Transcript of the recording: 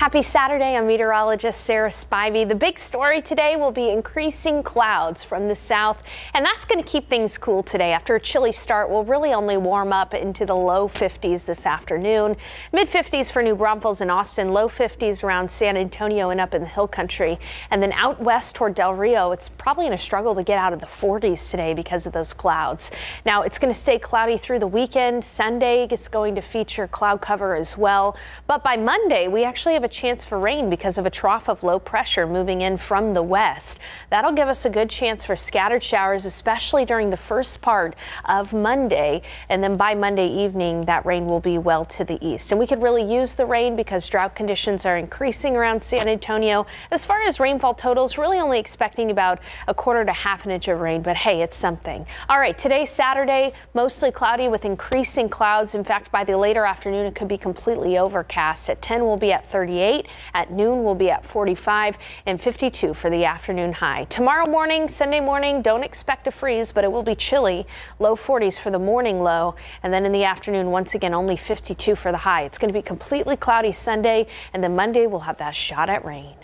Happy Saturday. I'm meteorologist Sarah Spivey. The big story today will be increasing clouds from the south, and that's going to keep things cool today. After a chilly start, we'll really only warm up into the low 50s this afternoon. Mid 50s for New Braunfels and Austin, low 50s around San Antonio and up in the hill country. And then out west toward Del Rio, it's probably going to struggle to get out of the 40s today because of those clouds. Now, it's going to stay cloudy through the weekend. Sunday is going to feature cloud cover as well. But by Monday, we actually have a chance for rain because of a trough of low pressure moving in from the west. That'll give us a good chance for scattered showers, especially during the first part of Monday. And then by Monday evening, that rain will be well to the east. And we could really use the rain because drought conditions are increasing around San Antonio. As far as rainfall totals, really only expecting about a quarter to half an inch of rain, but hey, it's something. All right, today, Saturday, mostly cloudy with increasing clouds. In fact, by the later afternoon, it could be completely overcast. At 10, we'll be at 38. 48. At noon, we'll be at 45 and 52 for the afternoon high. Tomorrow morning, Sunday morning, don't expect a freeze, but it will be chilly. Low 40s for the morning low. And then in the afternoon, once again, only 52 for the high. It's going to be completely cloudy Sunday, and then Monday we'll have that shot at rain.